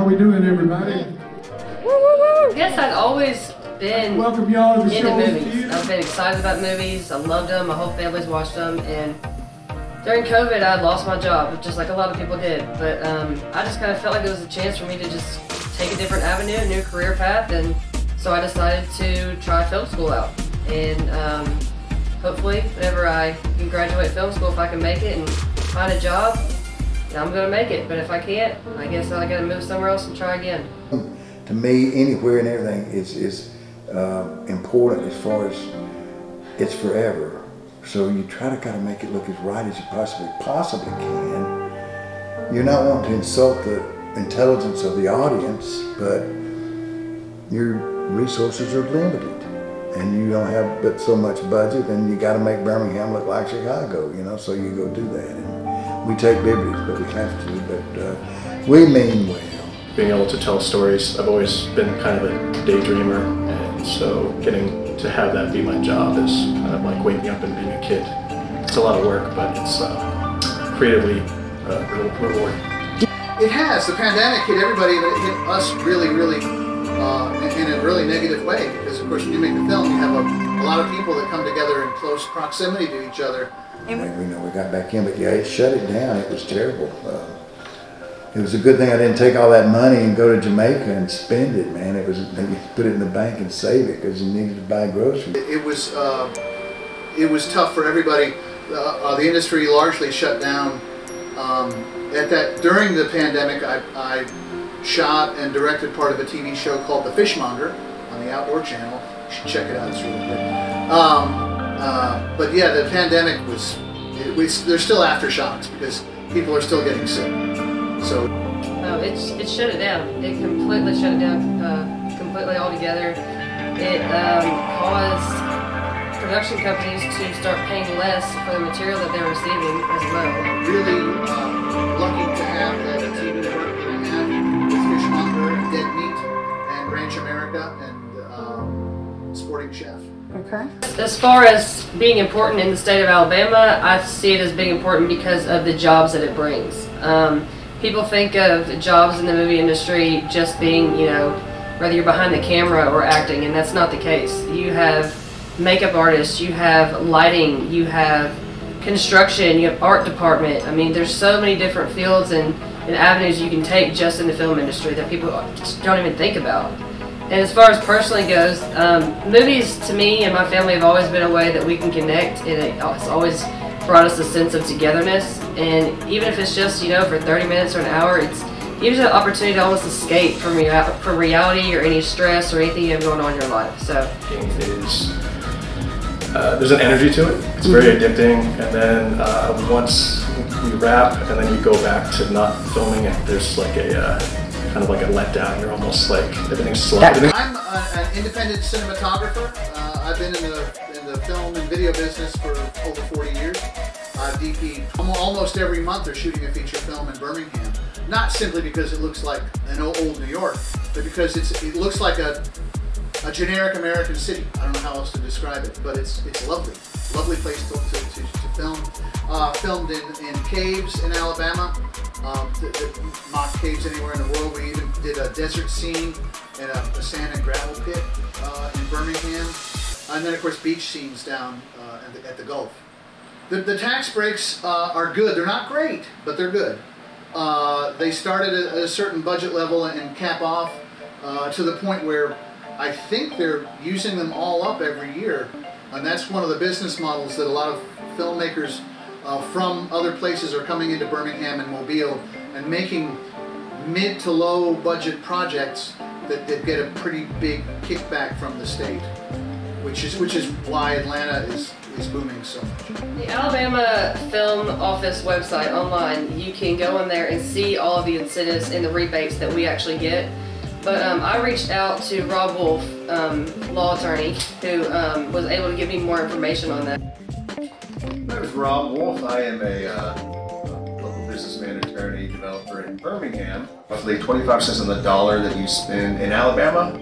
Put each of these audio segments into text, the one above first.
How we doing, everybody? I guess I'd always been Welcome y'all to the into show. movies. I've been excited about movies. I loved them. My whole family's watched them. And during COVID, I lost my job, just like a lot of people did. But um, I just kind of felt like there was a chance for me to just take a different avenue, a new career path. And so I decided to try film school out. And um, hopefully, whenever I can graduate film school, if I can make it and find a job, I'm gonna make it. But if I can't, I guess I gotta move somewhere else and try again. To me, anywhere and everything is, is uh, important as far as it's forever. So you try to kind of make it look as right as you possibly possibly can. You're not wanting to insult the intelligence of the audience, but your resources are limited. And you don't have but so much budget, and you got to make Birmingham look like Chicago, you know. So you go do that, we take liberties, but we have to. But uh, we mean well. being able to tell stories. I've always been kind of a daydreamer, and so getting to have that be my job is kind of like waking up and being a kid. It's a lot of work, but it's uh, creatively uh, re- rewarding. It has. The pandemic hit everybody, but it hit us really, really uh, in in a really negative way. Because of course, when you make a film, you have a, a lot of people that come together in close proximity to each other. We, we know we got back in, but yeah, it shut it down. It was terrible. Uh, it was a good thing I didn't take all that money and go to Jamaica and spend it, man. It was you put it in the bank and save it because you needed to buy groceries. It, it was uh, it was tough for everybody. Uh, uh, the industry largely shut down. Um, at that during the pandemic, I, I shot and directed part of a TV show called The Fishmonger on the Outdoor Channel. You should check it out. It's really good. Um, uh, but yeah, the pandemic was. It was there's still aftershocks because people are still getting sick. So Oh, it's it shut it down. It completely shut it down, uh, completely altogether. It um, caused production companies to start paying less for the material that they're receiving as well. really uh, lucky to have the, the team that I have with Fishmonger and Dead Meat and Ranch America and um, Sporting Chef. Okay. As far as being important in the state of Alabama, I see it as being important because of the jobs that it brings. Um, people think of jobs in the movie industry just being, you know, whether you're behind the camera or acting, and that's not the case. You have makeup artists, you have lighting, you have construction, you have art department. I mean, there's so many different fields and, and avenues you can take just in the film industry that people don't even think about. And as far as personally goes, um, movies to me and my family have always been a way that we can connect, and it- it's always brought us a sense of togetherness. And even if it's just you know for 30 minutes or an hour, it's gives you an opportunity to almost escape from rea- from reality or any stress or anything you have going on in your life. So is uh, there's an energy to it. It's very addicting, and then uh, once you wrap, and then you go back to not filming it, there's like a uh, kind of like a letdown. You're almost like everything's slow. Everything- I'm a, an independent cinematographer. Uh, I've been in the, in the film and video business for over 40 years. I've DP'd almost every month they're shooting a feature film in Birmingham. Not simply because it looks like an old, old New York, but because it's, it looks like a, a generic American city. I don't know how else to describe it, but it's it's lovely. Lovely place to, to, to, to film. Uh, filmed in, in caves in Alabama. Um, the, the mock caves anywhere in the world. We even did a desert scene in a, a sand and gravel pit uh, in Birmingham. And then, of course, beach scenes down uh, at, the, at the Gulf. The, the tax breaks uh, are good. They're not great, but they're good. Uh, they start at a, a certain budget level and cap off uh, to the point where I think they're using them all up every year. And that's one of the business models that a lot of filmmakers uh, from other places are coming into Birmingham and Mobile and making mid to low budget projects that, that get a pretty big kickback from the state, which is which is why Atlanta is is booming so much. The Alabama Film Office website online, you can go in there and see all of the incentives and the rebates that we actually get. But um, I reached out to Rob Wolf, um, law attorney, who um, was able to give me more information on that. Rob Wolf. I am a uh, local businessman, attorney, developer in Birmingham. Roughly 25 cents on the dollar that you spend in Alabama,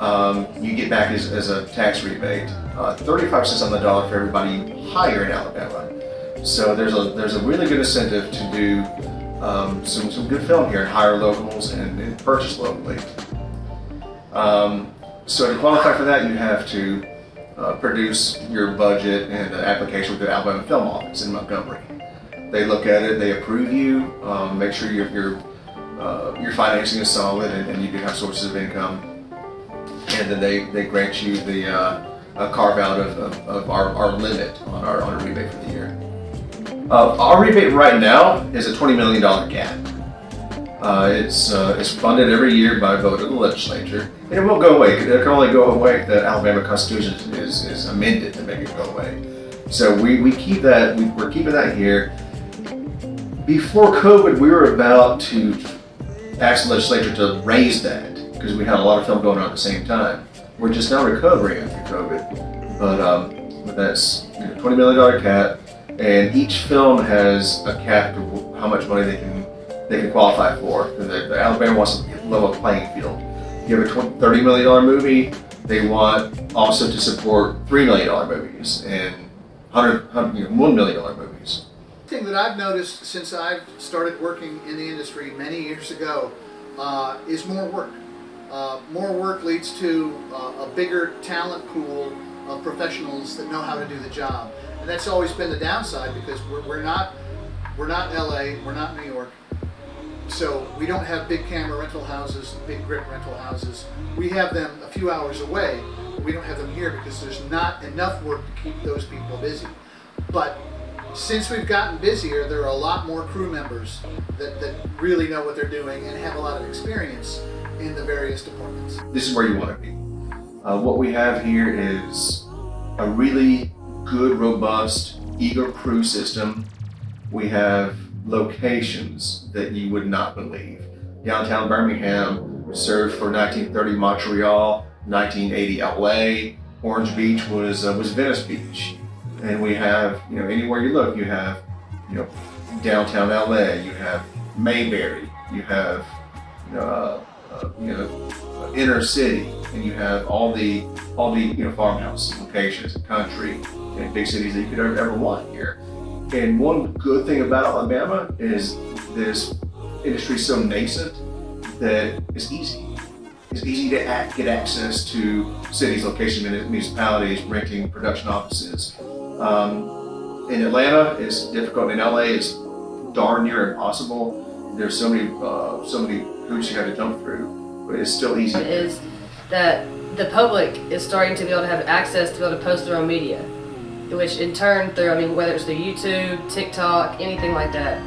um, you get back as, as a tax rebate. Uh, 35 cents on the dollar for everybody you hire in Alabama. So there's a there's a really good incentive to do um, some, some good film here and hire locals and, and purchase locally. Um, so to qualify for that, you have to uh, produce your budget and an application with the Alabama Film Office in Montgomery. They look at it, they approve you, um, make sure your your uh, your financing is solid and, and, you do have sources of income, and then they, they grant you the uh, a carve out of, of, of, our, our limit on our on a rebate for the year. Uh, our rebate right now is a $20 million cap. Uh, it's, uh, it's funded every year by a vote of the legislature, and it will go away. It can only go away the Alabama Constitution is, is amended to make it go away. So we, we keep that, we, we're keeping that here. Before COVID, we were about to ask the legislature to raise that because we had a lot of film going on at the same time. We're just now recovering after COVID, but, um, that's $20 million cap, and each film has a cap of how much money they can they can qualify for. The Alabama wants to level playing field. You have a 20, $30 million movie, they want also to support $3 million movies and 100, 100 you know, $1 million movies. thing that I've noticed since I've started working in the industry many years ago uh, is more work. Uh, more work leads to uh, a bigger talent pool of professionals that know how to do the job. And that's always been the downside because we're, we're not we're not LA, we're not New York, so we don't have big camera rental houses, big grip rental houses. We have them a few hours away. We don't have them here because there's not enough work to keep those people busy. But since we've gotten busier, there are a lot more crew members that, that really know what they're doing and have a lot of experience in the various departments. This is where you want to be. Uh, what we have here is a really good, robust, eager crew system. We have locations that you would not believe. Downtown Birmingham served for 1930 Montreal, 1980 LA. Orange Beach was uh, was Venice Beach, and we have you know anywhere you look, you have you know downtown LA, you have Mayberry, you have you know, uh, uh, you know inner city, and you have all the all the you know farmhouse locations, country, and big cities that you could ever, ever want here. And one good thing about Alabama is this industry so nascent that it's easy. It's easy to act, get access to cities, locations, municipalities, renting production offices. Um, in Atlanta, it's difficult. In LA, it's darn near impossible. There's so many, uh, so many hoops you have to jump through, but it's still easy. Is that the public is starting to be able to have access to be able to post their own media which in turn through I mean whether it's through YouTube, TikTok, anything like that.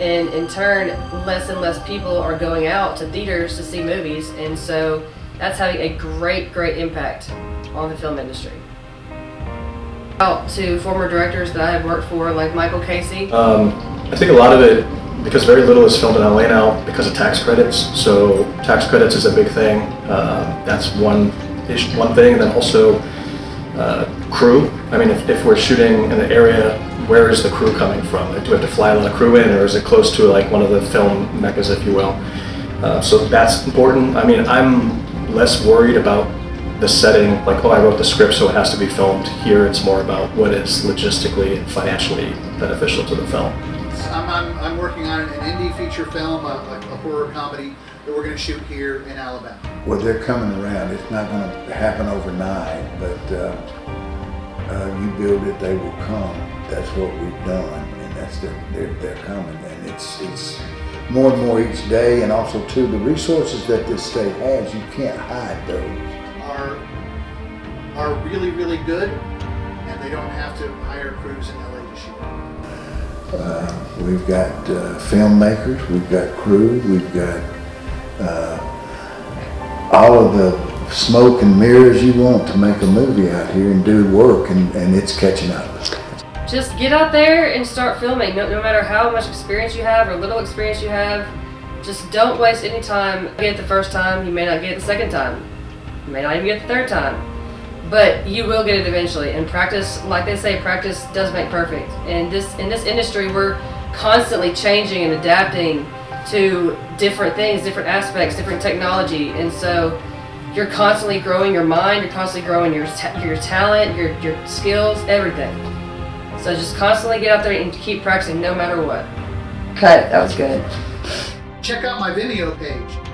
And in turn, less and less people are going out to theaters to see movies, and so that's having a great, great impact on the film industry. Out to former directors that I have worked for, like Michael Casey. Um, I think a lot of it, because very little is filmed in LA now, because of tax credits. So tax credits is a big thing. Uh, that's one one thing, and then also uh, crew. I mean, if, if we're shooting in an area, where is the crew coming from? Do we have to fly a lot of crew in, or is it close to like one of the film meccas, if you will? Uh, so that's important. I mean, I'm less worried about the setting, like, oh, I wrote the script, so it has to be filmed here. It's more about what is logistically and financially beneficial to the film. I'm, I'm, I'm working on an indie feature film, a, a horror comedy that we're going to shoot here in Alabama. Well, they're coming around. It's not going to happen overnight, but uh, uh, you build it, they will come. That's what we've done, and that's the, they're, they're coming, and it's it's more and more each day, and also too the resources that this state has, you can't hide those. Are are really really good, and they don't have to hire crews in LA to shoot. Uh, we've got uh, filmmakers, we've got crew, we've got uh, all of the smoke and mirrors you want to make a movie out here and do work, and, and it's catching up. Just get out there and start filming. No, no matter how much experience you have or little experience you have, just don't waste any time. Get it the first time, you may not get it the second time. You may not even get the third time. But you will get it eventually. And practice, like they say, practice does make perfect. And this in this industry, we're constantly changing and adapting to different things, different aspects, different technology. And so you're constantly growing your mind, you're constantly growing your ta your talent, your your skills, everything. So just constantly get out there and keep practicing no matter what. Cut. That was good. Check out my Vimeo page.